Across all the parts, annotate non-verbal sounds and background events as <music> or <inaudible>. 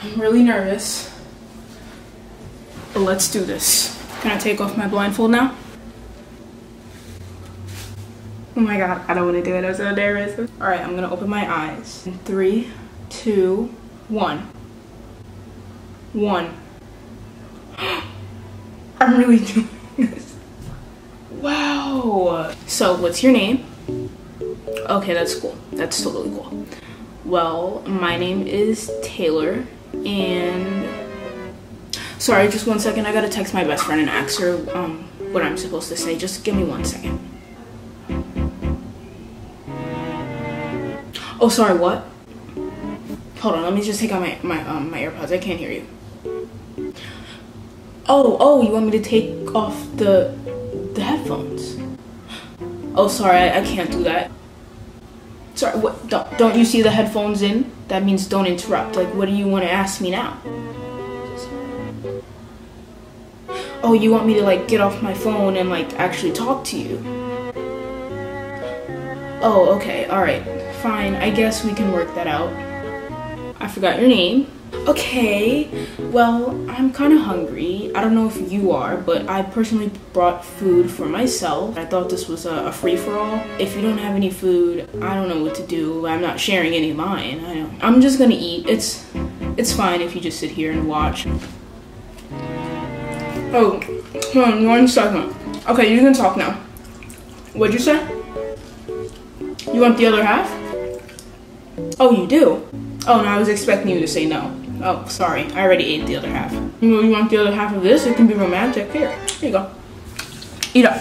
I'm really nervous. But let's do this. Can I take off my blindfold now? Oh my god, I don't want to do it. I'm so nervous. All right, I'm gonna open my eyes. In three, two, one. One. <gasps> I'm really doing this. Wow. So, what's your name? Okay, that's cool. That's totally cool. Well, my name is Taylor, and sorry, just one second. I gotta text my best friend and ask her um, what I'm supposed to say. Just give me one second. Oh, sorry, what? Hold on, let me just take out my, my, um, my AirPods. I can't hear you. Oh, oh, you want me to take off the, the headphones? Oh, sorry, I, I can't do that. Sorry, what, don't, don't you see the headphones in? That means don't interrupt. Like, what do you want to ask me now? Oh, you want me to, like, get off my phone and, like, actually talk to you? Oh, okay, alright fine, I guess we can work that out. I forgot your name. Okay, well, I'm kind of hungry. I don't know if you are, but I personally brought food for myself. I thought this was a, a free-for-all. If you don't have any food, I don't know what to do. I'm not sharing any of mine. I know. I'm just gonna eat. It's, it's fine if you just sit here and watch. Oh, hold on one second. Okay, you can talk now. What'd you say? You want the other half? Oh, you do? Oh, no, I was expecting you to say no. Oh, sorry. I already ate the other half. You, you want the other half of this? It can be romantic. Here, here you go. Eat up.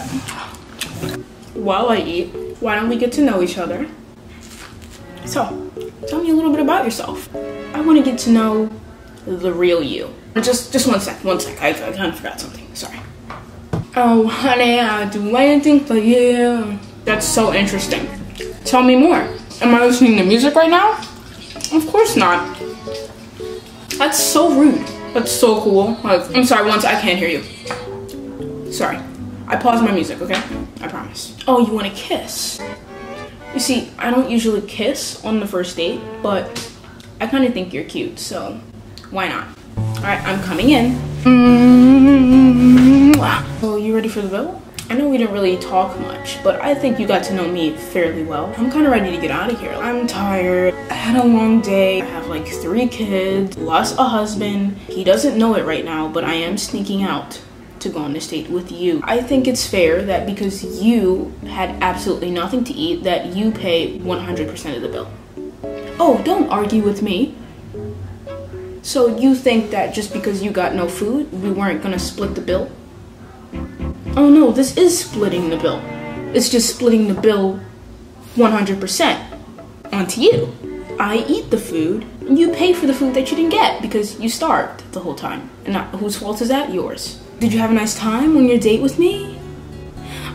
While I eat, why don't we get to know each other? So, tell me a little bit about yourself. I want to get to know the real you. Just, just one sec, one sec. I, I kind of forgot something. Sorry. Oh, honey, I'll do anything for you. That's so interesting. Tell me more. Am I listening to music right now? Of course not. That's so rude. That's so cool. Like, I'm sorry, once I can't hear you. Sorry. I paused my music, okay? I promise. Oh, you want to kiss? You see, I don't usually kiss on the first date, but I kind of think you're cute, so why not? All right, I'm coming in. Mm -hmm. So, you ready for the bill? I know we didn't really talk much, but I think you got to know me fairly well. I'm kind of ready to get out of here. I'm tired. I had a long day. I have like three kids, lost a husband. He doesn't know it right now, but I am sneaking out to go on this date with you. I think it's fair that because you had absolutely nothing to eat, that you pay 100% of the bill. Oh, don't argue with me. So you think that just because you got no food, we weren't gonna split the bill? Oh no, this is splitting the bill. It's just splitting the bill 100% onto you. I eat the food, you pay for the food that you didn't get because you starved the whole time. And not, whose fault is that? Yours. Did you have a nice time on your date with me?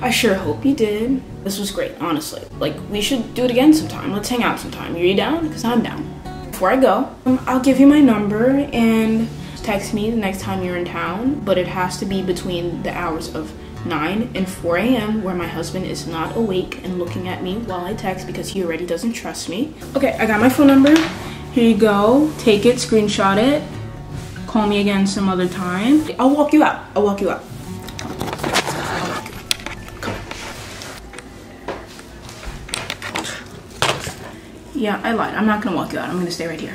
I sure hope you did. This was great, honestly. Like, we should do it again sometime. Let's hang out sometime. Are you down? Because I'm down. Before I go, um, I'll give you my number and text me the next time you're in town, but it has to be between the hours of 9 and 4 a.m. where my husband is not awake and looking at me while I text because he already doesn't trust me. Okay, I got my phone number. Here you go. Take it, screenshot it. Call me again some other time. I'll walk you out. I'll walk you out. Yeah, I lied. I'm not gonna walk you out. I'm gonna stay right here.